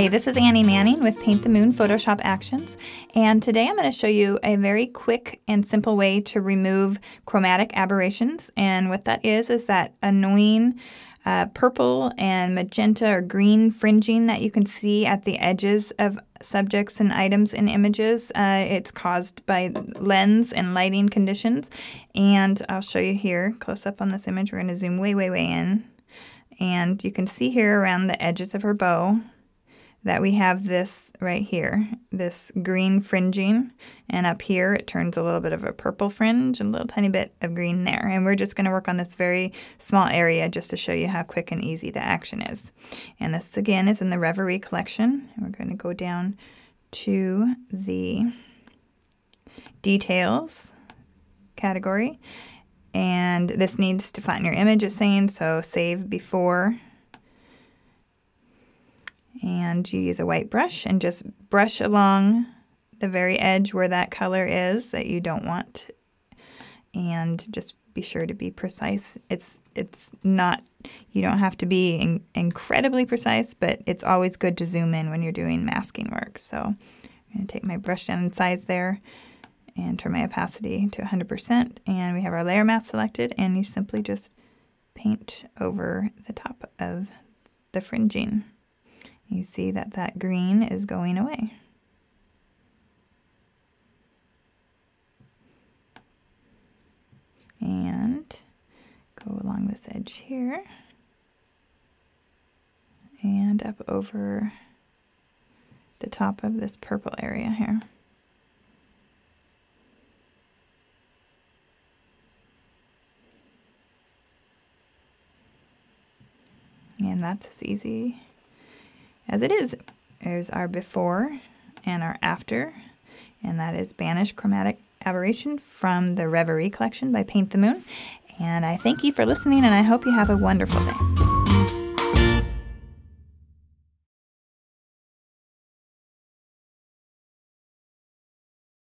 Hi, this is Annie Manning with Paint the Moon Photoshop Actions, and today I'm going to show you a very quick and simple way to remove chromatic aberrations. And what that is, is that annoying uh, purple and magenta or green fringing that you can see at the edges of subjects and items in images. Uh, it's caused by lens and lighting conditions, and I'll show you here close up on this image. We're going to zoom way, way, way in. And you can see here around the edges of her bow that we have this right here, this green fringing, and up here it turns a little bit of a purple fringe and a little tiny bit of green there. And we're just going to work on this very small area just to show you how quick and easy the action is. And this again is in the Reverie collection. We're going to go down to the details category. And this needs to flatten your image, it's saying, so save before and you use a white brush and just brush along the very edge where that color is that you don't want and just be sure to be precise. It's it's not you don't have to be in, incredibly precise, but it's always good to zoom in when you're doing masking work. So I'm going to take my brush down in size there and turn my opacity to 100% and we have our layer mask selected and you simply just paint over the top of the fringing you see that that green is going away. And go along this edge here and up over the top of this purple area here. And that's as easy as it is. There's our before and our after, and that is Banish Chromatic Aberration from the Reverie collection by Paint the Moon. And I thank you for listening, and I hope you have a wonderful day.